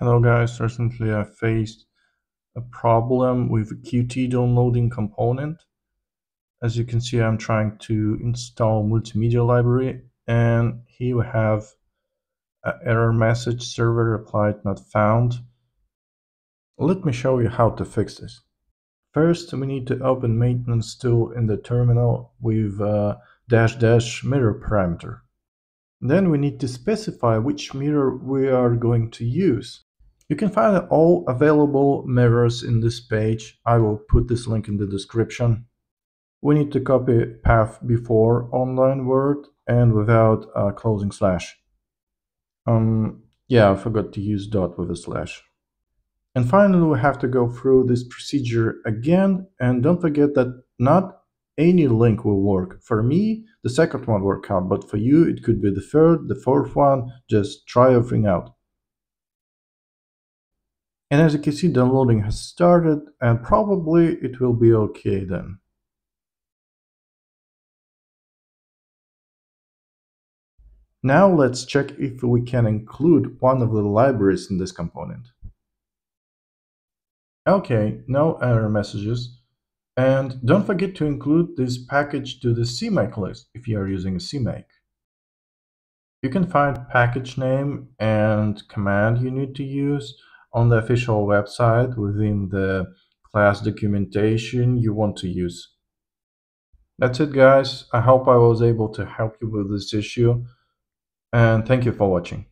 Hello guys, recently I faced a problem with a Qt downloading component. As you can see, I'm trying to install multimedia library and here we have an error message server applied not found. Let me show you how to fix this. First, we need to open maintenance tool in the terminal with dash dash mirror parameter. Then we need to specify which mirror we are going to use. You can find all available mirrors in this page. I will put this link in the description. We need to copy path before online word and without a closing slash. Um, yeah, I forgot to use dot with a slash. And finally, we have to go through this procedure again. And don't forget that not any link will work. For me, the second one worked out, but for you, it could be the third, the fourth one. Just try everything out. And as you can see, downloading has started and probably it will be okay then. Now let's check if we can include one of the libraries in this component. Okay, no error messages. And don't forget to include this package to the CMake list if you are using CMake. You can find package name and command you need to use on the official website within the class documentation you want to use. That's it guys. I hope I was able to help you with this issue and thank you for watching.